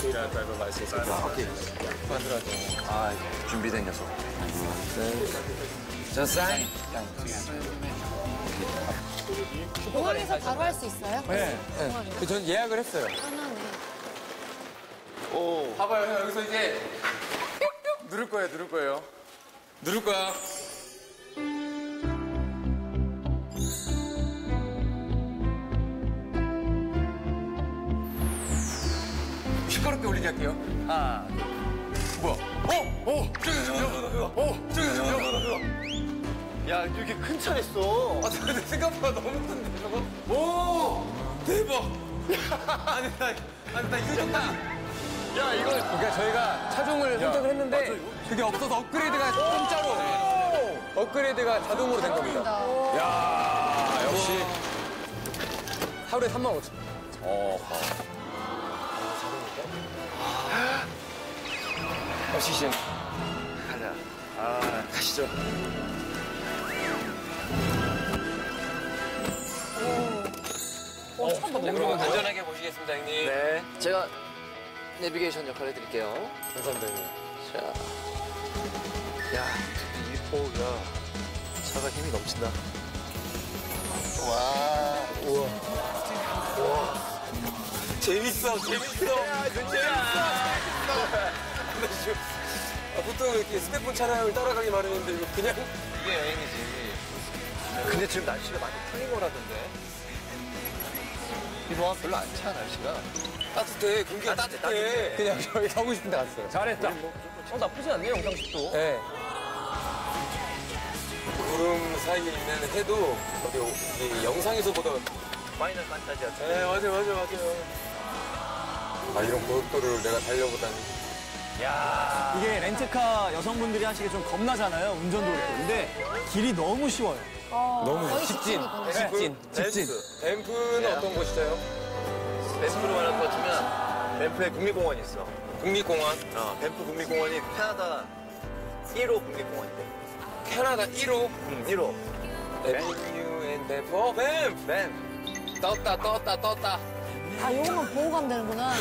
Driver license. 아, 오케이. 아, 준비된 녀석. 저 사인. 공항에서 바로 할 수 있어요? 네. 네. 전 예약을 했어요. 편하네. 오. 봐봐요, 형 여기서 이제 누를 거예요, 누를 거예요. 누를 거야. 하나, 뭐야? 어? 어? 저기, 저기, 어? 저기, 저기, 야, 이렇게 큰차 있어. 아, 근데 생각보다 너무 큰데, 저거? 오! 대박! 아니, 나, 아니, 나 이거 좀 나. 야, 이거. 그러니까 저희가 차종을 선택을 했는데 그게 없어서 업그레이드가 공짜로 업그레이드가 자동으로 된 겁니다. 다야 역시 하루에 3만 5천. 어. 역시 가자. 아, 가시죠. 여러분 안전하게 모시겠습니다, 형님. 네. 제가 내비게이션 역할 해드릴게요. 감사합니다, 형님. 자. 야, 이, 오, 야. 차가 힘이 넘친다. 와. 우와. 와. 재밌어, 재밌어. 재밌어. 근데 지금 아, 보통 이렇게 스태프 차량을 따라가기 마련인데 이거 그냥 이게 여행이지. 근데 지금 날씨가 많이 풀린 거라던데. 이거 별로 안 차, 날씨가. 따뜻해. 공기가 따뜻해, 따뜻해. 그냥 저희 가고 싶은데 갔어요. 잘했다. 어, 나쁘지 않네, 영상식도. 네. 구름 사이에 있는 해도 어디 이 영상에서보다 파이널 판타지야. 네 맞아요 맞아요 맞아요 아 이런 고속도로를 내가 달려보다니 이게 렌트카 여성분들이 하시기 좀 겁나잖아요. 운전도 그렇고. 근데 길이 너무 쉬워요. 너무 거의 직진 직진이구나. 직진 직진. 밴프는 네. 어떤 곳이죠? 밴프로 말할 것 같으면 밴프에 국립공원이 있어. 국립공원 어, 밴프 국립공원이 캐나다 1호 국립공원인데. 캐나다 1호 응, 1호. 에비뉴 앤 뱀프 어 뱀프 뱀. 떴다 떴다 떴다 아, 요것만 보고 가면 되는구나.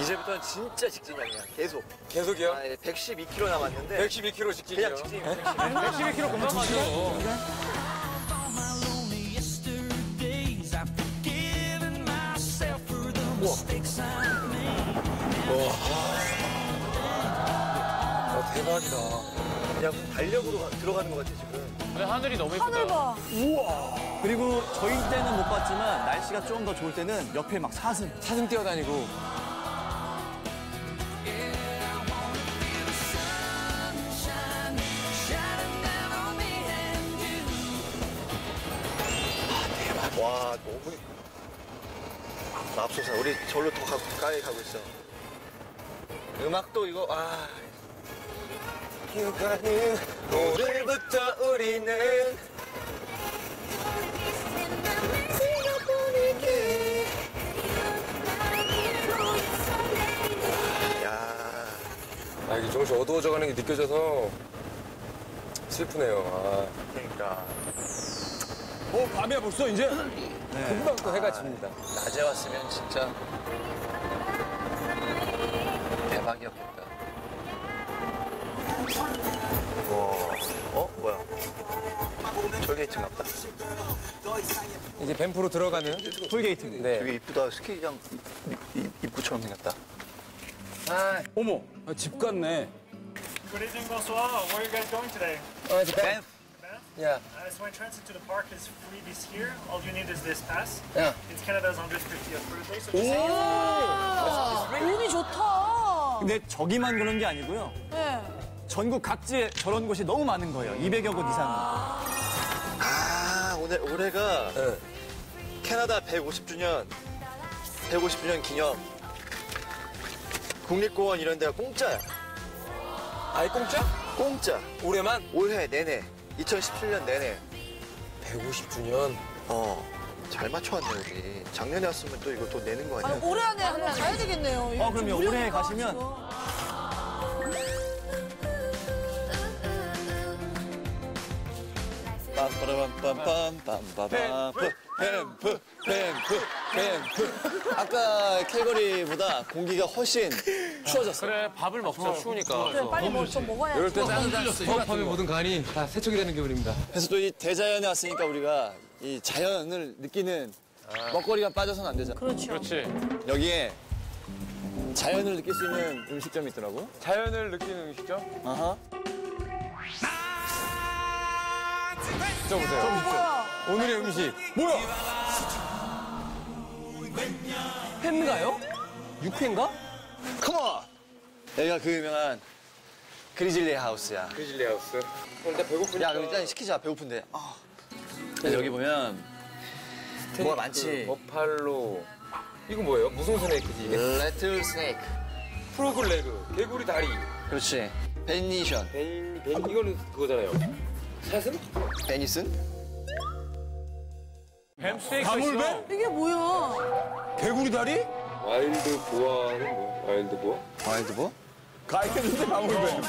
이제부터는 진짜 직진이야, 그냥. 계속. 계속이요? 아, 112km 남았는데. 112km 직진이요 그냥 직진. 112km 금방 가죠 와 대박이다 그냥 달력으로 가- 들어가는 것 같아, 지금. 하늘이 너무 예쁘다. 하늘 봐. 그리고 저희 때는 못 봤지만 날씨가 좀 더 좋을 때는 옆에 막 사슴. 사슴 뛰어다니고 와, 너무. 맙소사. 우리 절로 더 가까이 가고 있어. 음악도 이거, 아. 휴가는 오늘부터 우리는 야. 아 이게 조금씩 어두워져가는 게 느껴져서 슬프네요 아. 그러니까. 어 밤이야 벌써 이제? 금방 또 해가 집니다 낮에 왔으면 진짜 대박이었겠다. 와, 어? 뭐야? 저게이트인가 보다. 이제 뱀프로 들어가는 톨게이트입니다. 네 되게 이쁘다. 스키장 입- 입- 입구처럼 생겼다. 아, 어머, 집 같네. Good evening, bonsoir. Where are you guys going today? 어, 이제 뱀. 뱀. 야, Uh, so entrance into the park is free this year. All you need is this pass. 야. It's Canada's 150th birthday, so just 아, 운이 좋다. 근데 저기만 그런 게 아니고요. 네. 전국 각지에 저런 곳이 너무 많은 거예요. 200여 곳 이상. 아, 오늘 올해가 응. 캐나다 150주년 150주년 기념 국립공원 이런 데가 공짜야. 아이 공짜? 공짜. 올해만? 올해 내내. 2017년 내내. 150주년. 어. 잘 맞춰왔네, 우리. 작년에 왔으면 또 이거 돈 내는 거 아, 아니야? 올해 안에 한번 가야 되겠네요. 어, 그럼요. 올해 가시면 빠라빰빰빰빰빰빰. 뱀프, 뱀프, 뱀프, 네, 아까 캘거리보다 공기가 훨씬 추워졌어. 그래 밥을 먹자 추우니까. 그래, 빨리 뭐 좀 먹어야지. 이럴 때 수업하면 모든 간이 다 세척이 되는 기분입니다. 그래서 또 이 대자연에 왔으니까 우리가 이 자연을 느끼는 먹거리가 빠져서는 안 되잖아. 그렇죠. 그렇지. 여기에 자연을 느낄 수 있는 음식점이 있더라고. 자연을 느끼는 음식점? 아하. 드셔보세요. 오늘의 음식. 뭐야? 햄인가요? 육회인가? Come on! 여기가 그 유명한 그리즐리 하우스야. 그질리 하우스. 근데 배고프니까. 야, 그럼 일단 시키자. 배고픈데. 아. 근데 여기 보면 뭐가 많지. 버팔로. 이거 뭐예요? 무슨 스네이크지 이게? 레틀 snake. frog leg. 개구리 다리. 그렇지. venison. 벤, 벤 이거는 그거잖아요. 사슴? venison? 뱀 스테이크. 가물뱀? 이게 뭐야? 개구리 다리? wild boar는 뭐? wild boar? wild 뭐? 가있겠는데 가물뱀.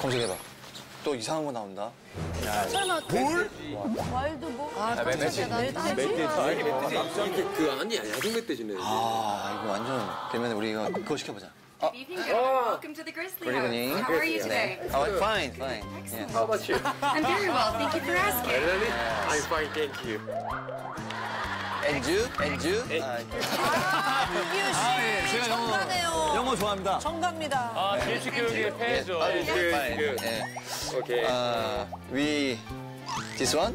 검색해봐. 또 이상한 거 나온다. 설마 볼? wild 뭐? 아, 멧돼지. 멧돼지. 이게 그 아니야 야생 멧돼지네. 아, 이거 완전. 그러면 우리 이거 그거 시켜보자. 아, Good evening, good. Welcome to the Grizzly good evening. House. How are you today? 어, fine, fine. Yeah. How about you? I'm very well, thank you for asking. Melanie? I'm fine, thank you. And you? And you? 아, 이규 씨. 제가 영어, 정가네요. 영어 좋아합니다. 정갑니다. 아, 길치 교육의 폐해죠. 아, fine. good. 예. 오케이. 아, we this one?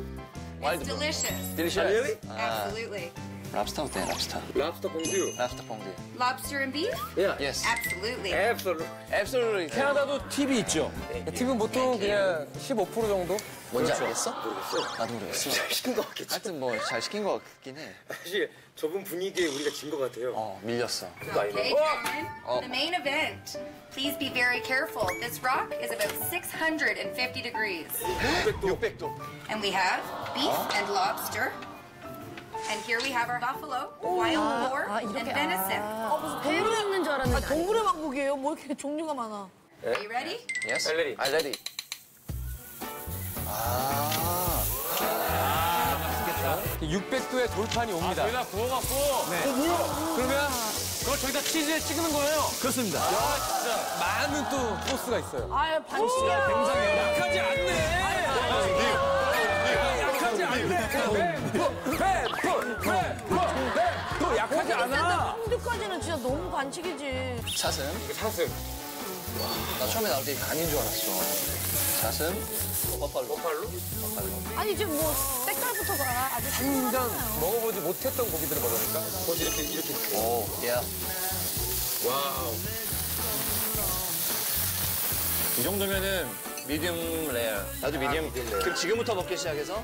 It's delicious. delicious. really? 아, Absolutely. 랍스터 어때? 랍스터. 랍스터 봉듀. 랍스터 퐁드. Lobster and beef? 야. Yes. Absolutely. 앱솔루. Absolutely. 캐나다도 팁이 있죠. 팁은 보통 그냥 15% 정도? 뭔지 알겠어? 모르겠어. 나도 모르겠어. 잘 시킨 것 같겠지. 하여튼 뭐 잘 시킨 것 같긴 해. 사실 저분 분위기에 우리가 진 것 같아요. 어, 밀렸어. Okay, gentlemen, the main event. Please be very careful. This rock is about 650 degrees. 600도. And we have beef and lobster. And here we have our buffalo, wild boar, 아, and venison. 아, 무슨 동물에 있는 줄 알았는데. 아, 동물의 왕국이에요? 뭐 이렇게 종류가 많아. Are you ready? Yes. I'm ready. I'm ready. 아. 600도의 돌판이 옵니다. 저희가 구워갖고 그러면 그걸 저기다 치즈에 찍는 거예요. 그렇습니다. 많은 또 소스가 있어요. 아, 반칙이야. 굉장히 약하지 않네. 퐁듀까지는 진짜 너무 반칙이지. 사슴. 사슴. 나 처음에 나올 때 간인 줄 알았어. 사슴. 버팔로. 버팔로? 아니, 지금 뭐, 색깔부터가 아주 한잔 신선하잖아요. 먹어보지 못했던 고기들을 먹으니까. 거기 이렇게 이렇게. Oh, yeah. Wow. 이 정도면은 medium rare. 나도 medium. medium rare. 그럼 지금부터 먹기 시작해서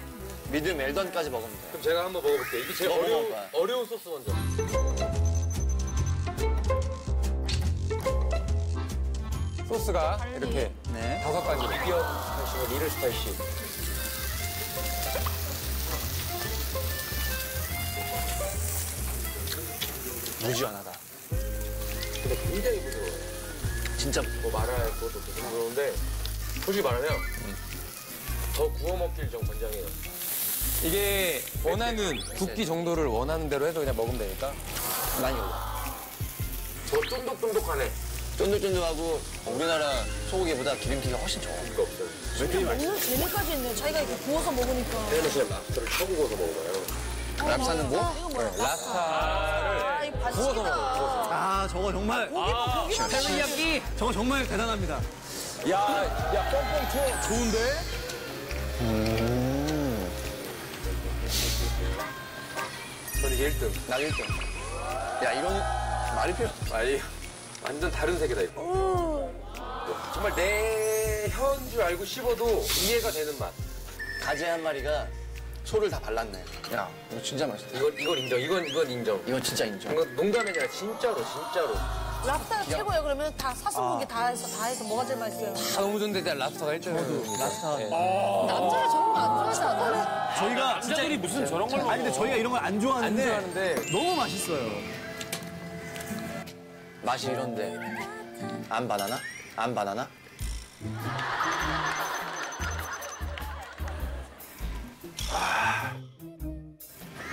medium well-done까지 먹으면 돼. 그럼 제가 한번 먹어볼게요. 이게 제일 뭐 어려운? 어려운 소스 먼저. 소스가 이렇게 네. 다섯 가지로. medium spicy와 middle spicy. 무지한하다. 근데 굉장히 부드러워요. 진짜 뭐 말할 것도 부드러운데 솔직히 말하면 더 구워 먹길 좀 권장해요. 이게 원하는 굽기 정도를 원하는 대로 해서 그냥 먹으면 되니까. 많이 올라. 더 쫀득쫀득하네. 쫀득쫀득하고 우리나라 소고기보다 기름기가 훨씬 좋아. 이거 없어요. 먹는 재미까지 있네. 자기가 이렇게 구워서 먹으니까. 얘는 그냥 랍스터를 쳐구워서 먹어봐요. 랍스타는 뭐? 랍스타를 아, 이거 반칙이다. 아, 저거 정말. 고기 저거 정말 대단합니다. 야, 야, 뻥뻥 튀어. 좋은데? 저는 이게 1등. 나 1등. 야, 이거는 말이 필요 없어. 아니, 완전 다른 세계다, 이거. 정말 내 혀인 줄 알고 씹어도 이해가 되는 맛. 가재 한 마리가 소를 다 발랐네. 야, 이거 진짜 맛있다. 이건, 이건 인정. 이건, 이건 인정. 이건 진짜 인정. 이건 농담이 아니라 진짜로, 진짜로. 랍스타가 최고예요. 그러면 다 사슴고기 다 해서 다 해서 뭐가 제일 맛있어요? 다 너무 좋은데 일단 랍스터가 1등이에요. 랍스터. 남자가 저런 거 안 좋아하지 않아요? 저희가 남자들이 무슨 저런 걸로. 아니, 근데 저희가 이런 걸 안 좋아하는데, 안 좋아하는데 너무 맛있어요. 맛이 이런데 안 바나나? 안 바나나?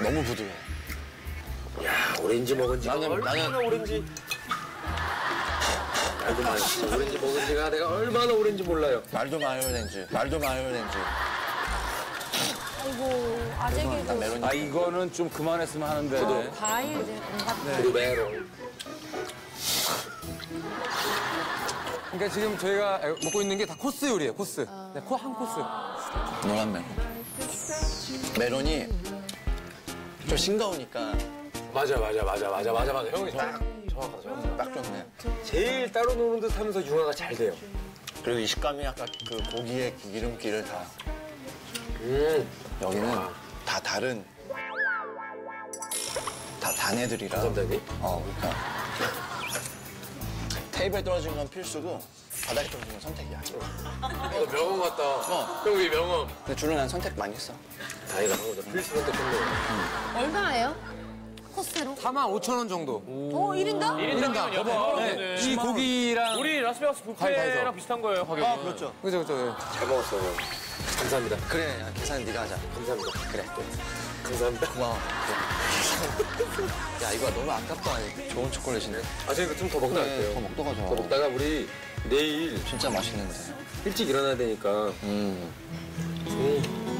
너무 부드러워. 야, 오렌지 먹은 지가 나는- 얼마나 나는- 오렌지. 말도 마요. 오렌지 먹은 지가 내가 얼마나 오렌지 몰라요. 말도 마요 오렌지. 말도 마요 오렌지. 아이고 메론이. 아 이거는 좀 그만했으면 하는데. 과일 같은 브루베로. 그러니까 지금 저희가 먹고 있는 게 다 코스 요리예요. 코스. 네, 코 한 코스. 노란 메론. 메론이 좀 싱거우니까 맞아, 맞아, 맞아, 맞아, 맞아, 맞아. 형이 딱 정확하다, 정확하다. 딱 좋네. 제일 따로 노는 듯 하면서 융화가 잘 돼요. 그리고 이 식감이 아까 그 고기의 그 기름기를 다 음. 여기는 다 다른 다 단 애들이라. 감사합니다. 어, 그러니까 테이블에 떨어진 건 필수고 바닥에 떨어진 건 선택이야. 어, 명언 같다. 어. 형 이 명언. 근데 줄은 난 선택 많이 했어. 다이가 한 거다. 필수 선택했네. 얼마예요? 코스로? 4만 5천 원 정도. 어 1인당? 1인당. 봐봐. 네. 이 고기랑 우리 라스베가스 뷔페랑. 비슷한 거예요, 가격이. 아, 그렇죠. 그죠 그죠. 잘 먹었어, 형. 감사합니다. 그래, 야, 계산은 네가 하자. 감사합니다. 그래. 감사합니다. 고마워. 야, 이거 너무 아깝다. 좋은 초콜릿인데. 아, 저희가 좀 더 먹다 갈게요. 더 먹다가 좋아. 더 먹다가 우리 내일 진짜 맛있는데. 일찍 일어나야 되니까 음. 음,